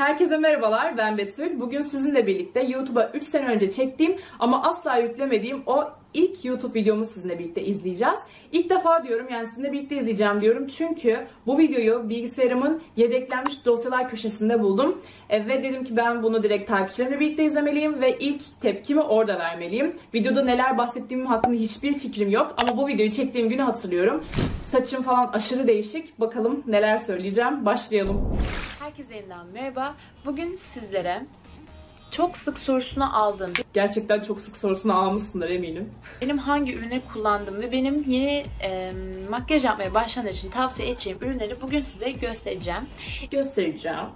Herkese merhabalar, ben Betül. Bugün sizinle birlikte YouTube'a 3 sene önce çektiğim ama asla yüklemediğim o ilk YouTube videomu sizinle birlikte izleyeceğiz. İlk defa diyorum yani sizinle birlikte izleyeceğim diyorum çünkü bu videoyu bilgisayarımın yedeklenmiş dosyalar köşesinde buldum. E, ve dedim ki ben bunu direkt takipçilerimle birlikte izlemeliyim ve ilk tepkimi orada vermeliyim. Videoda neler bahsettiğim hakkında hiçbir fikrim yok ama bu videoyu çektiğim günü hatırlıyorum. Saçım falan aşırı değişik. Bakalım neler söyleyeceğim. Başlayalım. Herkese yeniden merhaba. Bugün sizlere çok sık sorusunu aldığım, Gerçekten çok sık sorusunu almışsındır eminim. benim hangi ürünü kullandığım ve benim yeni e, makyaj yapmaya başlayanlar için tavsiye edeceğim ürünleri bugün size göstereceğim. Göstereceğim.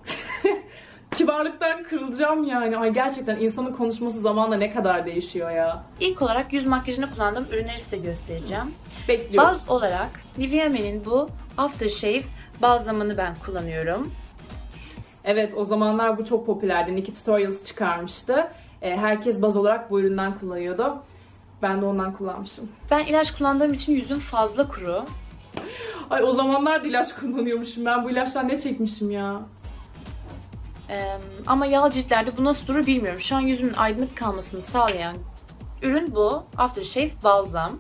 Kibarlıktan kırılacağım yani. Ay gerçekten insanın konuşması zamanla ne kadar değişiyor ya. İlk olarak yüz makyajına kullandığım ürünleri size göstereceğim. Bekliyoruz. Baz olarak Nivea Men'in bu Aftershave balzamını ben kullanıyorum. Evet o zamanlar bu çok popülerdi. Nikki Tutorials çıkarmıştı. E, herkes baz olarak bu üründen kullanıyordu. Ben de ondan kullanmışım. Ben ilaç kullandığım için yüzüm fazla kuru. Ay o zamanlar da ilaç kullanıyormuşum. Ben bu ilaçtan ne çekmişim ya? Ee, ama yağ ciltlerde bu nasıl durur bilmiyorum. Şu an yüzümün aydınlık kalmasını sağlayan ürün bu. Aftershave balzam.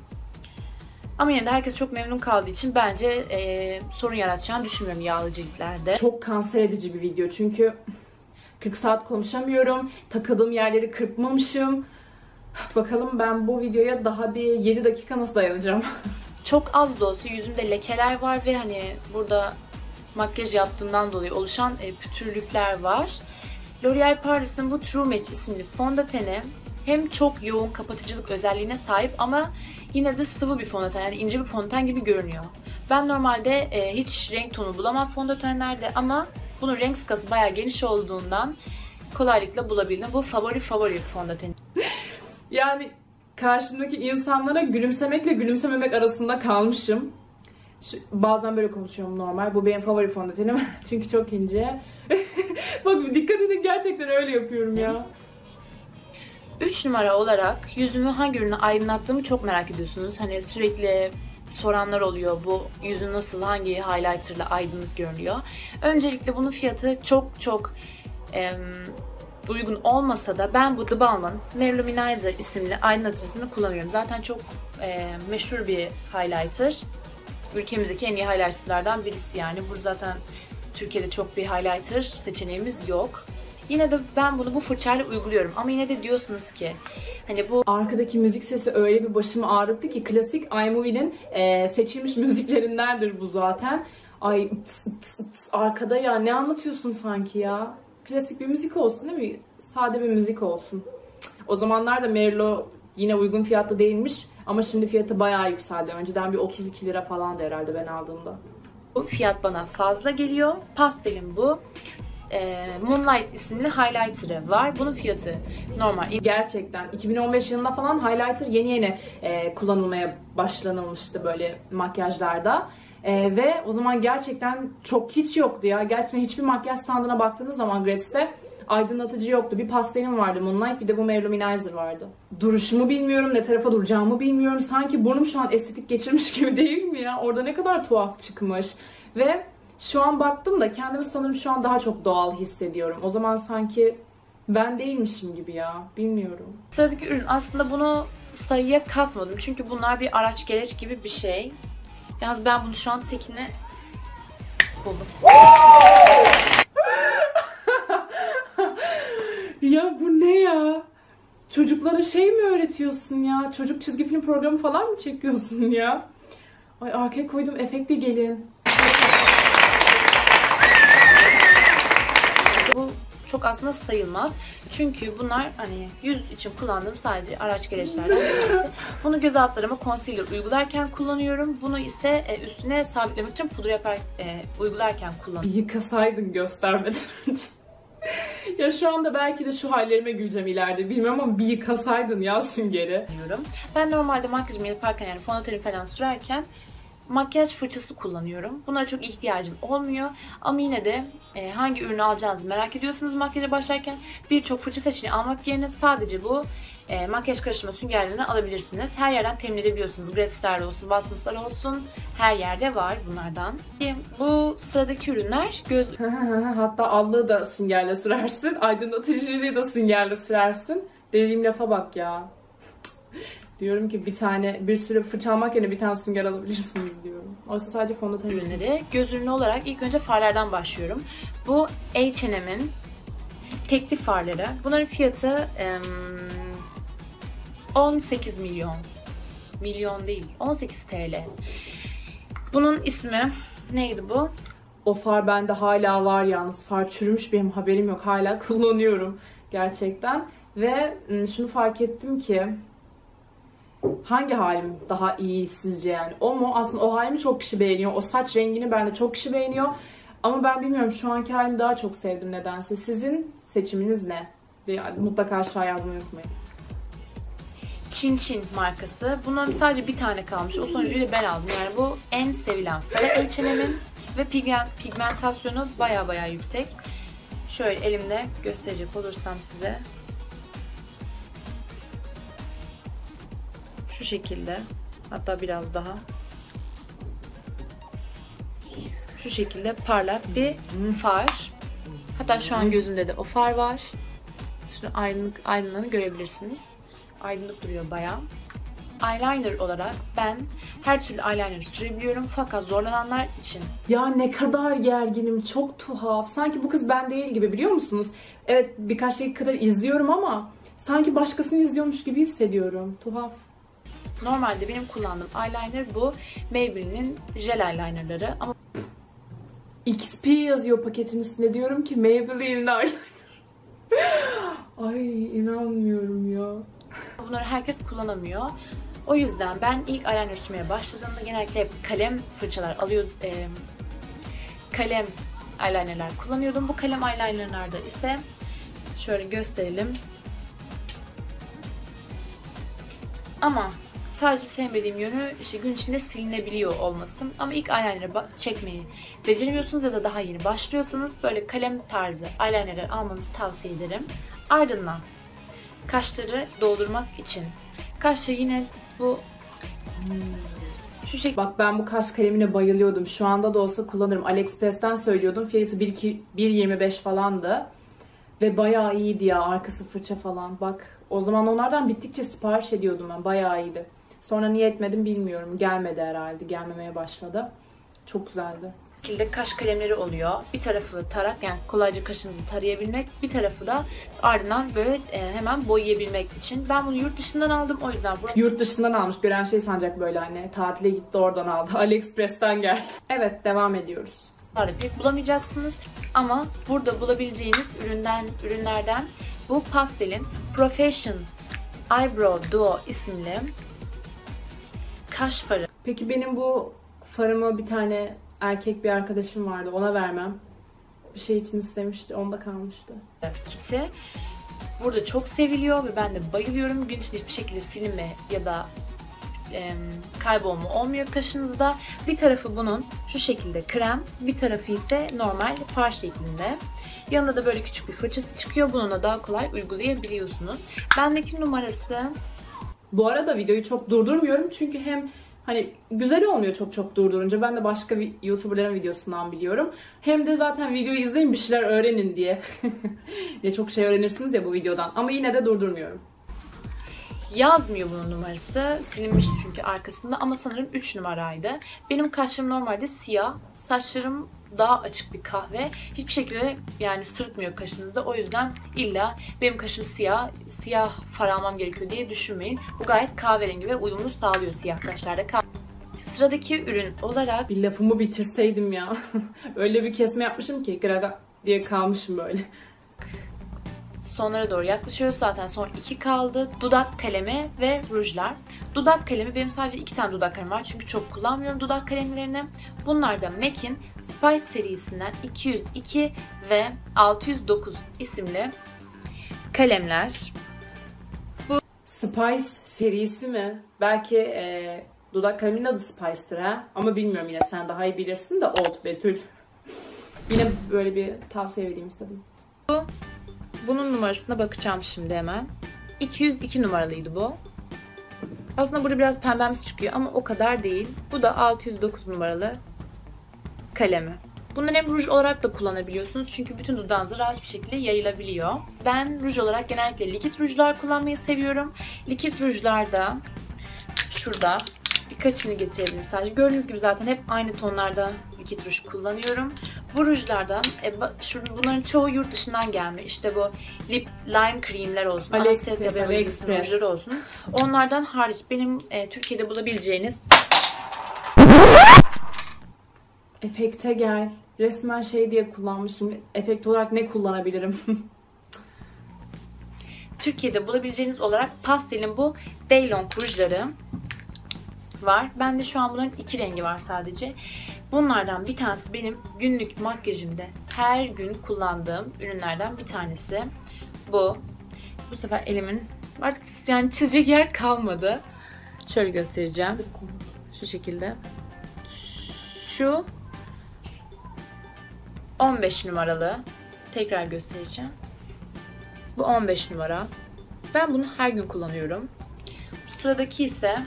Ama yine de herkes çok memnun kaldığı için bence e, sorun yaratacağını düşünmüyorum yağlı ciltlerde. Çok kanser edici bir video çünkü 40 saat konuşamıyorum. Takıldığım yerleri kırpmamışım. Bakalım ben bu videoya daha bir 7 dakika nasıl dayanacağım? Çok az da olsa yüzümde lekeler var ve hani burada makyaj yaptığımdan dolayı oluşan e, pütürlükler var. L'Oreal Paris'in bu True Match isimli fondöteni hem çok yoğun kapatıcılık özelliğine sahip ama yine de sıvı bir fondöten yani ince bir fondöten gibi görünüyor. Ben normalde e, hiç renk tonu bulamam fondötenlerde ama bunun renk skası bayağı geniş olduğundan kolaylıkla bulabildim. Bu favori favori fondöten. Yani karşımdaki insanlara gülümsemekle gülümsememek arasında kalmışım. Şu- bazen böyle konuşuyorum normal. Bu benim favori fondötenim. Çünkü çok ince. Bak dikkat edin gerçekten öyle yapıyorum ya. 3 numara olarak yüzümü hangi ürünle aydınlattığımı çok merak ediyorsunuz. Hani sürekli soranlar oluyor bu yüzün nasıl hangi highlighterla aydınlık görünüyor. Öncelikle bunun fiyatı çok çok em, uygun olmasa da ben bu The Balmain Mary Luminizer isimli aydınlatıcısını kullanıyorum. Zaten çok e, meşhur bir highlighter. Ülkemizdeki en iyi highlighterlardan birisi yani. Bu zaten Türkiye'de çok bir highlighter seçeneğimiz yok. Yine de ben bunu bu fırçayla uyguluyorum. Ama yine de diyorsunuz ki hani bu Arkadaki müzik sesi öyle bir başımı ağrıttı ki klasik iMovie'nin e, seçilmiş müziklerindendir bu zaten. Ay tıs, tıs, tıs, arkada ya ne anlatıyorsun sanki ya? Klasik bir müzik olsun değil mi? Sade bir müzik olsun. O zamanlar da Merlo yine uygun fiyatlı değilmiş ama şimdi fiyatı bayağı yükseldi. Önceden bir 32 lira falandı herhalde ben aldığımda. Bu fiyat bana fazla geliyor. Pastelim bu. Ee, Moonlight isimli highlighter'ı var. Bunun fiyatı normal. Gerçekten 2015 yılında falan highlighter yeni yeni e, kullanılmaya başlanılmıştı böyle makyajlarda. E, ve o zaman gerçekten çok hiç yoktu ya. Gerçekten hiçbir makyaj standına baktığınız zaman Grace'te aydınlatıcı yoktu. Bir pastelim vardı Moonlight bir de bu Mary Luminizer vardı. Duruşumu bilmiyorum, ne tarafa duracağımı bilmiyorum. Sanki burnum şu an estetik geçirmiş gibi değil mi ya? Orada ne kadar tuhaf çıkmış. Ve şu an baktım da kendimi sanırım şu an daha çok doğal hissediyorum. O zaman sanki ben değilmişim gibi ya. Bilmiyorum. Sıradaki ürün aslında bunu sayıya katmadım. Çünkü bunlar bir araç gereç gibi bir şey. Yalnız ben bunu şu an tekine buldum. Ya bu ne ya? Çocuklara şey mi öğretiyorsun ya? Çocuk çizgi film programı falan mı çekiyorsun ya? Ay arkaya koydum efekti gelin. Çok aslında sayılmaz. Çünkü bunlar hani yüz için kullandığım sadece araç gereçlerden birisi. Bunu göz altlarıma concealer uygularken kullanıyorum. Bunu ise e, üstüne sabitlemek için pudra yapar, e, uygularken kullanıyorum. Bir yıkasaydın göstermeden önce. ya şu anda belki de şu hallerime güleceğim ileride. Bilmiyorum ama bir yıkasaydın ya süngeri. Ben normalde makyajımı yaparken yani fondöteni falan sürerken makyaj fırçası kullanıyorum. Buna çok ihtiyacım olmuyor. Ama yine de e, hangi ürünü alacağınızı merak ediyorsanız makyaja başlarken birçok fırça seçeneği almak yerine sadece bu e, makyaj karıştırma süngerlerini alabilirsiniz. Her yerden temin edebiliyorsunuz. Gratisler olsun, Watsons'lar olsun her yerde var bunlardan. Bu sıradaki ürünler göz Hatta allığı da süngerle sürersin. Aydınlatıcıyı da süngerle sürersin. Dediğim lafa bak ya. Diyorum ki bir tane bir sürü fırça almak yerine bir tane sünger alabilirsiniz diyorum. Oysa sadece fondöten ürünleri. Göz ürünü olarak ilk önce farlardan başlıyorum. Bu H&M'in tekli farları. Bunların fiyatı em, 18 milyon. Milyon değil. 18 TL. Bunun ismi neydi bu? O far bende hala var yalnız. Far çürümüş benim haberim yok. Hala kullanıyorum gerçekten. Ve şunu fark ettim ki hangi halim daha iyi sizce yani? O mu? Aslında o halimi çok kişi beğeniyor. O saç rengini bende çok kişi beğeniyor. Ama ben bilmiyorum şu anki halimi daha çok sevdim nedense. Sizin seçiminiz ne? Ve mutlaka aşağı yazmayı unutmayın. Çin Çin markası. Bunların sadece bir tane kalmış. O sonuncuyu da ben aldım. Yani bu en sevilen farı H&M'in ve pigmen- pigmentasyonu baya baya yüksek. Şöyle elimle gösterecek olursam size. Şu şekilde. Hatta biraz daha. Şu şekilde parlak bir far. Hatta şu an gözümde de o far var. Şunu aydınlık, aydınlığını görebilirsiniz. Aydınlık duruyor bayağı. Eyeliner olarak ben her türlü eyeliner sürebiliyorum fakat zorlananlar için Ya ne kadar gerginim, çok tuhaf. Sanki bu kız ben değil gibi biliyor musunuz? Evet birkaç dakika kadar izliyorum ama sanki başkasını izliyormuş gibi hissediyorum. Tuhaf. Normalde benim kullandığım eyeliner bu Maybelline'in jel eyelinerları ama XP yazıyor paketin üstünde diyorum ki Maybelline eyeliner. Ay inanmıyorum ya. bunları herkes kullanamıyor. O yüzden ben ilk eyeliner sürmeye başladığımda genellikle hep kalem fırçalar alıyor e, kalem eyelinerler kullanıyordum. Bu kalem eyelinerlarda ise şöyle gösterelim. Ama sadece sevmediğim yönü işte gün içinde silinebiliyor olması. Ama ilk eyeliner'ı çekmeyi beceremiyorsunuz ya da daha yeni başlıyorsanız böyle kalem tarzı eyeliner'ler almanızı tavsiye ederim. Ardından kaşları doldurmak için kaşları yine bu şu şekilde Bak ben bu kaş kalemine bayılıyordum. Şu anda da olsa kullanırım. AliExpress'ten söylüyordum. Fiyatı 1.2 1.25 falandı. Ve bayağı iyiydi ya arkası fırça falan. Bak o zaman onlardan bittikçe sipariş ediyordum ben. Bayağı iyiydi. Sonra niye etmedim bilmiyorum. Gelmedi herhalde. Gelmemeye başladı. Çok güzeldi. şekilde kaş kalemleri oluyor. Bir tarafı tarak yani kolayca kaşınızı tarayabilmek, bir tarafı da ardından böyle e, hemen boyayabilmek için. Ben bunu yurt dışından aldım o yüzden burada Yurt dışından almış. Gören şey sancak böyle anne. Tatile gitti oradan aldı. AliExpress'ten geldi. Evet devam ediyoruz. da pek bulamayacaksınız. Ama burada bulabileceğiniz üründen ürünlerden bu pastelin Profession Eyebrow Duo isimli kaş farı Peki benim bu farımı bir tane erkek bir arkadaşım vardı. Ona vermem. Bir şey için istemişti. Onda kalmıştı. kiti burada çok seviliyor ve ben de bayılıyorum. Gün içinde hiçbir şekilde silinme ya da em, kaybolma olmuyor kaşınızda. Bir tarafı bunun şu şekilde krem, bir tarafı ise normal far şeklinde. Yanında da böyle küçük bir fırçası çıkıyor. Bununla daha kolay uygulayabiliyorsunuz. Bendeki numarası Bu arada videoyu çok durdurmuyorum çünkü hem hani güzel olmuyor çok çok durdurunca. Ben de başka vi- YouTuber'ların videosundan biliyorum. Hem de zaten videoyu izleyin bir şeyler öğrenin diye. ya çok şey öğrenirsiniz ya bu videodan. Ama yine de durdurmuyorum. Yazmıyor bunun numarası. Silinmişti çünkü arkasında ama sanırım 3 numaraydı. Benim kaşlarım normalde siyah. Saçlarım daha açık bir kahve. Hiçbir şekilde yani sırıtmıyor kaşınızda. O yüzden illa benim kaşım siyah, siyah far almam gerekiyor diye düşünmeyin. Bu gayet kahverengi ve uyumlu sağlıyor siyah kaşlarda. Sıradaki ürün olarak Bir lafımı bitirseydim ya. Öyle bir kesme yapmışım ki grada diye kalmışım böyle. Sonlara doğru yaklaşıyoruz. Zaten son iki kaldı. Dudak kalemi ve rujlar. Dudak kalemi benim sadece iki tane dudak kalemi var. Çünkü çok kullanmıyorum dudak kalemlerini. Bunlar da MAC'in Spice serisinden 202 ve 609 isimli kalemler. Spice serisi mi? Belki e, Dudak kaleminin adı Spice'dır ha. Ama bilmiyorum yine sen daha iyi bilirsin de Old Betül. yine böyle bir tavsiye vereyim istedim. Bunun numarasına bakacağım şimdi hemen. 202 numaralıydı bu. Aslında burada biraz pembemsi çıkıyor ama o kadar değil. Bu da 609 numaralı kalemi. Bunları hem ruj olarak da kullanabiliyorsunuz çünkü bütün dudağınıza rahat bir şekilde yayılabiliyor. Ben ruj olarak genellikle likit rujlar kullanmayı seviyorum. Likit rujlarda şurada birkaçını getirebilirim sadece. Gördüğünüz gibi zaten hep aynı tonlarda likit ruj kullanıyorum. Bu rujlardan, e, ba- şu, bunların çoğu yurt dışından gelme. İşte bu lip lime kremler olsun, Anastasia Beverly Hills'in AliExpress. rujları olsun. Onlardan hariç benim e, Türkiye'de bulabileceğiniz Efekte gel. Resmen şey diye kullanmışım. Efekt olarak ne kullanabilirim? Türkiye'de bulabileceğiniz olarak pastelin bu Daylong rujları var. Bende şu an bunların iki rengi var sadece. Bunlardan bir tanesi benim günlük makyajımda her gün kullandığım ürünlerden bir tanesi. Bu. Bu sefer elimin artık yani çizecek yer kalmadı. Şöyle göstereceğim. Şu şekilde. Şu 15 numaralı. Tekrar göstereceğim. Bu 15 numara. Ben bunu her gün kullanıyorum. Bu sıradaki ise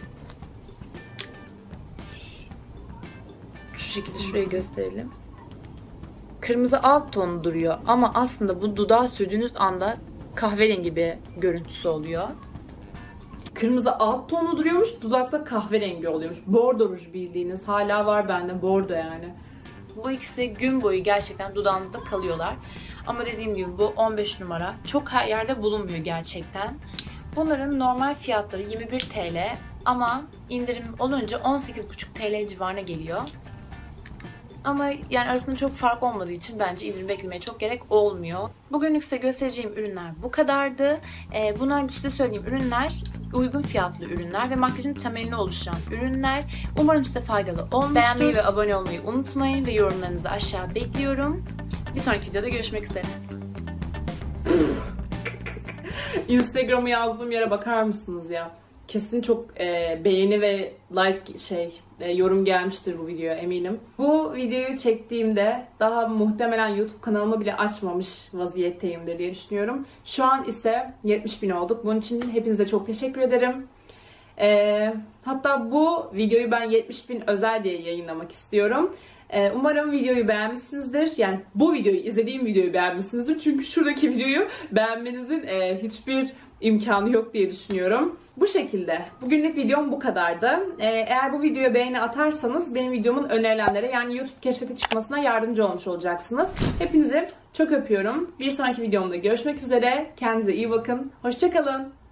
şekilde şuraya gösterelim. Kırmızı alt tonu duruyor ama aslında bu dudağa sürdüğünüz anda kahverengi bir görüntüsü oluyor. Kırmızı alt tonu duruyormuş, dudakta kahverengi oluyormuş. Bordo ruj bildiğiniz. Hala var bende bordo yani. Bu ikisi gün boyu gerçekten dudağınızda kalıyorlar. Ama dediğim gibi bu 15 numara. Çok her yerde bulunmuyor gerçekten. Bunların normal fiyatları 21 TL ama indirim olunca 18,5 TL civarına geliyor. Ama yani arasında çok fark olmadığı için bence indirim beklemeye çok gerek olmuyor. Bugünlük size göstereceğim ürünler bu kadardı. Ee, bunlar size söylediğim ürünler uygun fiyatlı ürünler ve makyajın temelini oluşturan ürünler. Umarım size faydalı olmuştur. Beğenmeyi ve abone olmayı unutmayın ve yorumlarınızı aşağı bekliyorum. Bir sonraki videoda görüşmek üzere. Instagram'ı yazdığım yere bakar mısınız ya? Kesin çok e, beğeni ve like şey e, yorum gelmiştir bu videoya eminim. Bu videoyu çektiğimde daha muhtemelen YouTube kanalımı bile açmamış vaziyetteyimdir diye düşünüyorum. Şu an ise 70 bin olduk. Bunun için hepinize çok teşekkür ederim. E, hatta bu videoyu ben 70 bin özel diye yayınlamak istiyorum. E, umarım videoyu beğenmişsinizdir. Yani bu videoyu, izlediğim videoyu beğenmişsinizdir. Çünkü şuradaki videoyu beğenmenizin e, hiçbir imkanı yok diye düşünüyorum. Bu şekilde. Bugünlük videom bu kadardı. Ee, eğer bu videoya beğeni atarsanız benim videomun önerilenlere yani YouTube keşfete çıkmasına yardımcı olmuş olacaksınız. Hepinizi çok öpüyorum. Bir sonraki videomda görüşmek üzere. Kendinize iyi bakın. Hoşçakalın.